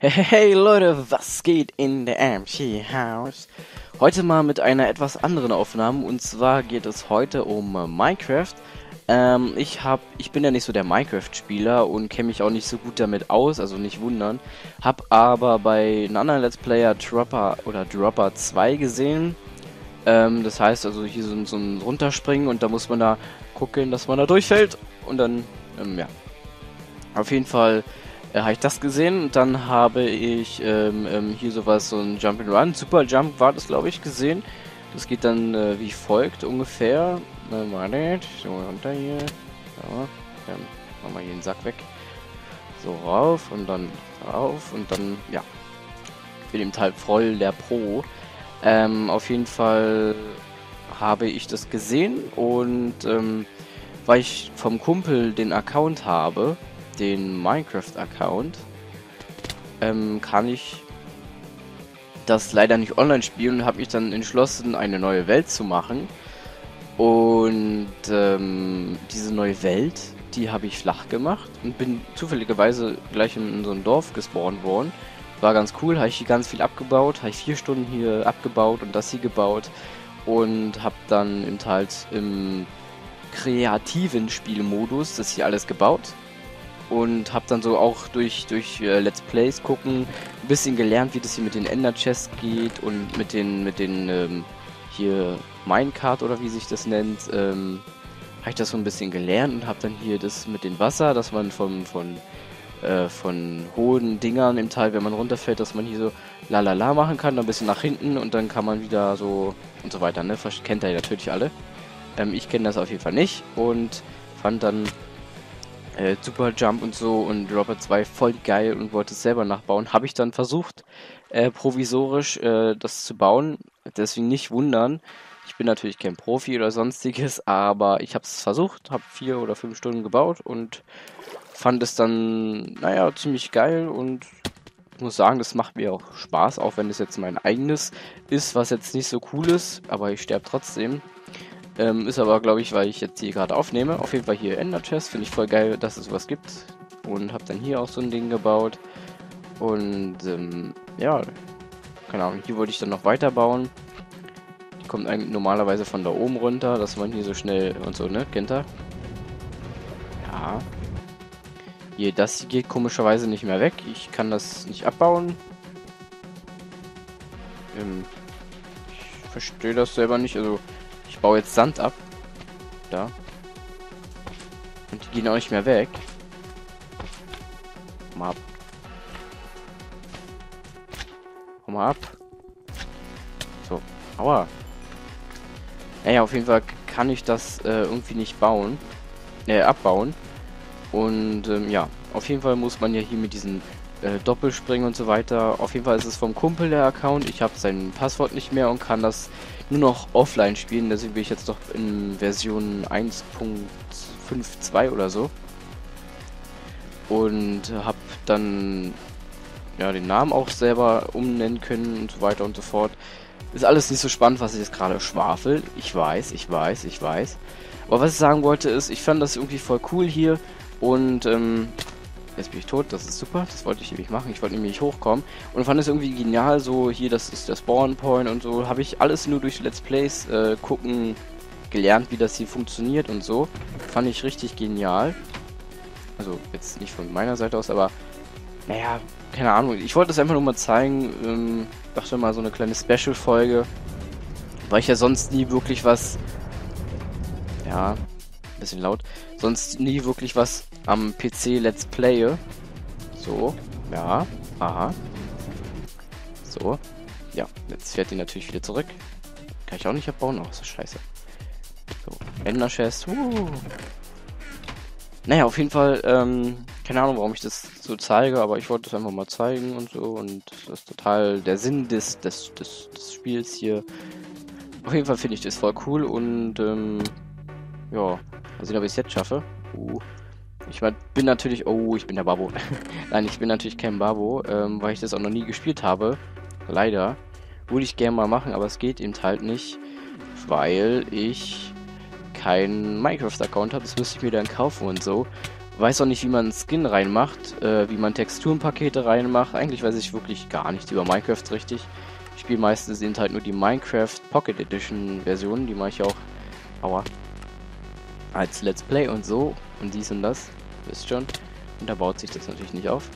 Hey, Leute, was geht in der AMC House? Heute mal mit einer etwas anderen Aufnahme und zwar geht es heute um Minecraft. Ähm, ich hab, ich bin ja nicht so der Minecraft-Spieler und kenne mich auch nicht so gut damit aus, also nicht wundern. Hab aber bei einem anderen Let's Player Dropper oder Dropper 2 gesehen. Ähm, das heißt also hier so, so ein Runterspringen und da muss man da gucken, dass man da durchfällt und dann, ähm, ja. Auf jeden Fall äh, habe ich das gesehen. Und dann habe ich ähm, ähm, hier sowas, so ein Jump and Run, Super Jump war das, glaube ich, gesehen. Das geht dann äh, wie folgt ungefähr. Äh, so runter hier. So, dann machen wir hier den Sack weg. So rauf und dann rauf und dann, ja. Ich bin eben halt voll der Pro. Ähm, auf jeden Fall habe ich das gesehen und ähm, weil ich vom Kumpel den Account habe, den Minecraft-Account, ähm, kann ich das leider nicht online spielen und habe mich dann entschlossen, eine neue Welt zu machen. Und ähm, diese neue Welt, die habe ich flach gemacht und bin zufälligerweise gleich in so ein Dorf gespawnt worden. War ganz cool, habe ich hier ganz viel abgebaut, habe ich vier Stunden hier abgebaut und das hier gebaut und habe dann im Teil im kreativen Spielmodus das hier alles gebaut und habe dann so auch durch, durch äh, Let's Plays gucken ein bisschen gelernt, wie das hier mit den Ender Chests geht und mit den, mit den ähm, hier Minecart oder wie sich das nennt, ähm, habe ich das so ein bisschen gelernt und habe dann hier das mit dem Wasser, dass man vom, von, äh, von hohen Dingern im Teil, wenn man runterfällt, dass man hier so lalala machen kann, dann ein bisschen nach hinten und dann kann man wieder so und so weiter, ne? Kennt ihr natürlich alle. Ähm, ich kenne das auf jeden Fall nicht und fand dann äh, Super Jump und so und Robert 2 voll geil und wollte es selber nachbauen. Habe ich dann versucht, äh, provisorisch äh, das zu bauen. Deswegen nicht wundern. Ich bin natürlich kein Profi oder sonstiges, aber ich habe es versucht, habe vier oder fünf Stunden gebaut und fand es dann, naja, ziemlich geil und muss sagen, das macht mir auch Spaß, auch wenn es jetzt mein eigenes ist, was jetzt nicht so cool ist, aber ich sterbe trotzdem. Ähm, ist aber, glaube ich, weil ich jetzt hier gerade aufnehme. Auf jeden Fall hier Ender Chest. Finde ich voll geil, dass es sowas gibt. Und habe dann hier auch so ein Ding gebaut. Und ähm, ja, keine Ahnung, hier wollte ich dann noch weiterbauen. Die kommt eigentlich normalerweise von da oben runter, dass man hier so schnell und so, ne? Kennt ihr? Ja. Hier, das geht komischerweise nicht mehr weg. Ich kann das nicht abbauen. Ähm, ich verstehe das selber nicht. Also, baue jetzt Sand ab. Da. Und die gehen auch nicht mehr weg. Komm mal ab. Komm ab. So. Aua. Naja, auf jeden Fall kann ich das äh, irgendwie nicht bauen. Äh, abbauen. Und ähm, ja, auf jeden Fall muss man ja hier mit diesen äh, Doppelspringen und so weiter. Auf jeden Fall ist es vom Kumpel der Account. Ich habe sein Passwort nicht mehr und kann das nur noch offline spielen. Deswegen bin ich jetzt doch in Version 1.52 oder so. Und habe dann ja, den Namen auch selber umnennen können und so weiter und so fort. Ist alles nicht so spannend, was ich jetzt gerade schwafel. Ich weiß, ich weiß, ich weiß. Aber was ich sagen wollte ist, ich fand das irgendwie voll cool hier. Und ähm, Jetzt bin ich tot, das ist super, das wollte ich nämlich machen. Ich wollte nämlich hochkommen und fand es irgendwie genial, so hier, das ist der Spawn Point und so. Habe ich alles nur durch Let's Plays äh, gucken gelernt, wie das hier funktioniert und so. Fand ich richtig genial. Also jetzt nicht von meiner Seite aus, aber naja, keine Ahnung. Ich wollte es einfach nur mal zeigen. Ähm, dachte mal so eine kleine Special-Folge. Weil ich ja sonst nie wirklich was. Ja, bisschen laut. Sonst nie wirklich was am PC Let's Play. So, ja, aha. So, ja, jetzt fährt die natürlich wieder zurück. Kann ich auch nicht abbauen? Oh, ist das scheiße. So, Ender Chest. Uh. Naja, auf jeden Fall, ähm, keine Ahnung, warum ich das so zeige, aber ich wollte es einfach mal zeigen und so. Und das ist total der Sinn des, des, des, des Spiels hier. Auf jeden Fall finde ich das voll cool und, ähm, ja, mal sehen, ob ich es jetzt schaffe. Uh. Ich bin natürlich... Oh, ich bin der Babo. Nein, ich bin natürlich kein Babo, ähm, weil ich das auch noch nie gespielt habe. Leider. Würde ich gerne mal machen, aber es geht eben halt nicht, weil ich keinen Minecraft-Account habe. Das müsste ich mir dann kaufen und so. Weiß auch nicht, wie man Skin reinmacht, äh, wie man Texturenpakete reinmacht. Eigentlich weiß ich wirklich gar nichts über Minecraft richtig. Ich spiele meistens eben halt nur die Minecraft Pocket Edition Version. Die mache ich auch, aua, als Let's Play und so. Und dies und das, wisst schon. Und da baut sich das natürlich nicht auf.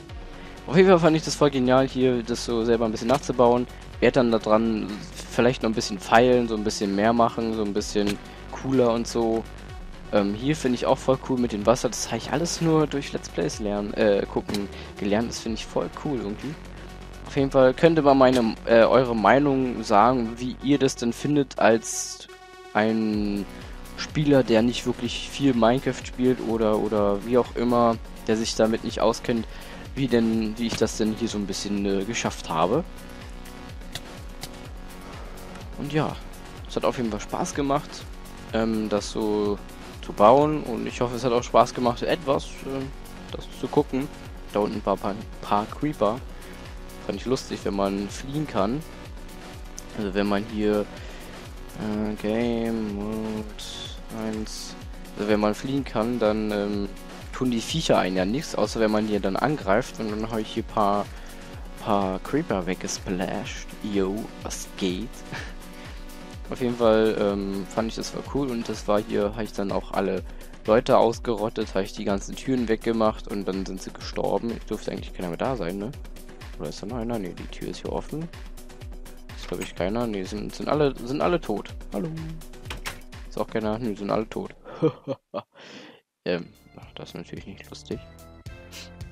Auf jeden Fall fand ich das voll genial, hier das so selber ein bisschen nachzubauen. Werde dann daran vielleicht noch ein bisschen feilen, so ein bisschen mehr machen, so ein bisschen cooler und so. Ähm, hier finde ich auch voll cool mit dem Wasser. Das habe ich alles nur durch Let's Plays lernen, äh, gucken gelernt. Das finde ich voll cool irgendwie. Auf jeden Fall könnte man meine, äh, eure Meinung sagen, wie ihr das denn findet als ein Spieler, der nicht wirklich viel Minecraft spielt oder, oder wie auch immer, der sich damit nicht auskennt, wie denn, wie ich das denn hier so ein bisschen äh, geschafft habe. Und ja, es hat auf jeden Fall Spaß gemacht, ähm, das so zu bauen und ich hoffe, es hat auch Spaß gemacht, etwas äh, das zu gucken. Da unten ein paar, paar, paar Creeper. Fand ich lustig, wenn man fliehen kann. Also wenn man hier äh, Game Mode 1 also wenn man fliehen kann, dann ähm, tun die Viecher einen ja nichts, außer wenn man hier dann angreift und dann habe ich hier ein paar, paar Creeper weggesplasht. Yo, was geht? Auf jeden Fall ähm, fand ich das voll cool und das war hier, habe ich dann auch alle Leute ausgerottet, habe ich die ganzen Türen weggemacht und dann sind sie gestorben. Ich durfte eigentlich keiner mehr da sein, ne? Oder ist da noch einer? Ne, die Tür ist hier offen. Ist glaube ich keiner. Ne, sind, sind alle sind alle tot. Hallo. Auch keiner. Ne, sind alle tot. ähm, das ist natürlich nicht lustig.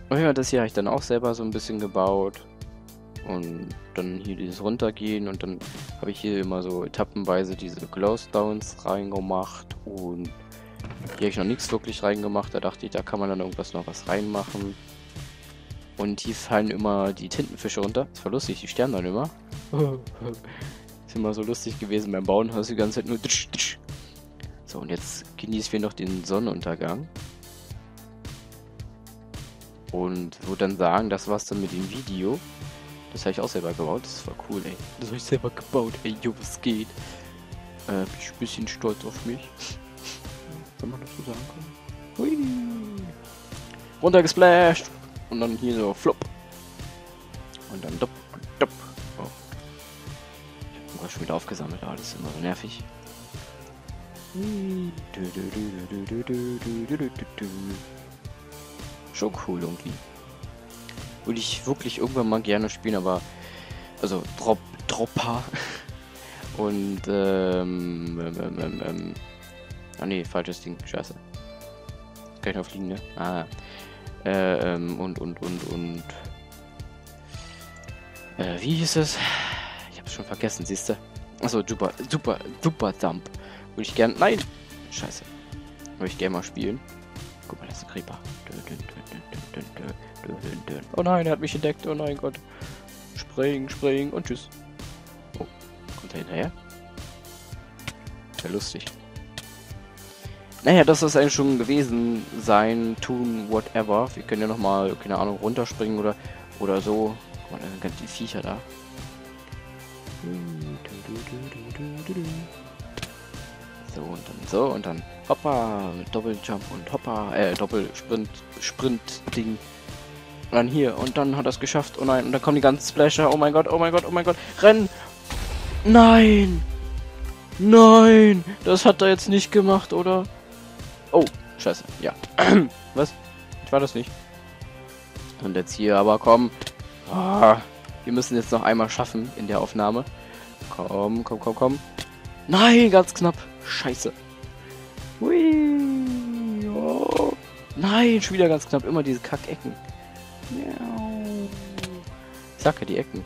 Und ja, das hier habe ich dann auch selber so ein bisschen gebaut. Und dann hier dieses runtergehen und dann habe ich hier immer so etappenweise diese Glowstones reingemacht und hier habe ich noch nichts wirklich reingemacht. Da dachte ich, da kann man dann irgendwas noch was reinmachen. Und hier fallen immer die Tintenfische runter. Das war lustig, die sterben dann immer. ist immer so lustig gewesen beim Bauen, hast du die ganze Zeit nur. So, und jetzt genießen wir noch den Sonnenuntergang. Und würde dann sagen, das war's dann mit dem Video. Das habe ich auch selber gebaut. Das war cool, ey. Das habe ich selber gebaut, ey. Jo, was geht? Äh, bin ich ein bisschen stolz auf mich. Wenn man das so sagen kann. Hui. Runtergesplasht. Und dann hier so flop. Und dann dopp dopp. Oh. Ich habe schon wieder aufgesammelt. Das ist immer so nervig. Schon cool irgendwie. Würde ich wirklich irgendwann mal gerne spielen, aber. Also, Drop, Dropper. Und, ähm, ähm, ähm, ähm. Ah, nee, falsches Ding. Scheiße. Kann ich noch fliegen, ne? Ah. Äh, ähm, und, und, und, und. Äh, wie hieß es? Ich hab's schon vergessen, siehst du? Achso, super, super, super Dump. Würde ich gern. Nein! Scheiße. Würde ich gerne mal spielen. Guck mal, das ist ein Creeper. Oh nein, er hat mich entdeckt. Oh nein Gott. Spring, spring und tschüss. Oh, kommt er hinterher? Sehr lustig. Naja, das es eigentlich schon gewesen sein, tun, whatever. Wir können ja nochmal, keine Ahnung, runterspringen oder, oder so. Guck mal, da sind ganz die Viecher da. So und dann so und dann hoppa, Doppeljump und hoppa, äh, Doppelsprint, Sprint-Ding. Und dann hier und dann hat er es geschafft. Oh nein, und dann kommen die ganzen Splasher. Oh mein Gott, oh mein Gott, oh mein Gott. Rennen! Nein! Nein! Das hat er jetzt nicht gemacht, oder? Oh, scheiße. Ja. Was? Ich war das nicht. Und jetzt hier, aber komm. Ah, wir müssen jetzt noch einmal schaffen in der Aufnahme. Komm, komm, komm, komm. Nein, ganz knapp. Scheiße. Hui. Oh. Nein, schon wieder ganz knapp. Immer diese Kackecken. Ich sag ja, die Ecken.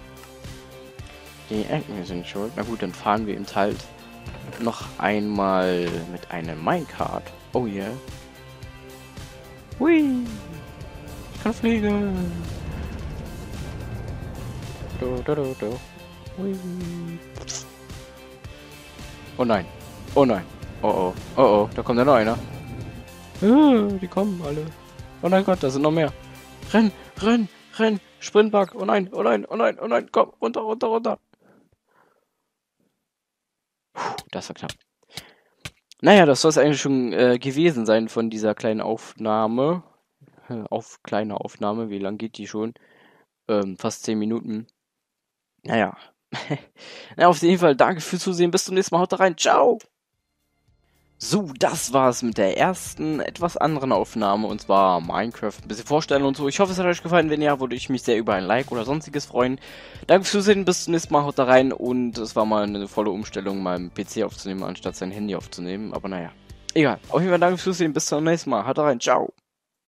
Die Ecken sind schuld. Na gut, dann fahren wir im halt noch einmal mit einem Minecart. Oh yeah. Hui. Ich kann fliegen. Du, du, du, du. Hui. Oh nein. Oh nein. Oh oh. Oh oh. Da kommt ja noch einer. Ah, die kommen alle. Oh nein Gott, da sind noch mehr. Renn, renn, renn. Sprintbug. Oh nein, oh nein, oh nein, oh nein. Komm, runter, runter, runter. Puh, das war knapp. Naja, das soll es eigentlich schon äh, gewesen sein von dieser kleinen Aufnahme. auf kleine Aufnahme. Wie lang geht die schon? Ähm, fast 10 Minuten. Naja. Na, auf jeden Fall danke fürs Zusehen. Bis zum nächsten Mal. Haut rein. Ciao. So, das war's mit der ersten, etwas anderen Aufnahme, und zwar Minecraft. Ein bisschen vorstellen und so. Ich hoffe, es hat euch gefallen. Wenn ja, würde ich mich sehr über ein Like oder sonstiges freuen. Danke fürs Zusehen, bis zum nächsten Mal, haut da rein. Und es war mal eine volle Umstellung, meinem PC aufzunehmen, anstatt sein Handy aufzunehmen. Aber naja, egal. Auf jeden Fall danke fürs Zusehen, bis zum nächsten Mal. Haut da rein, ciao.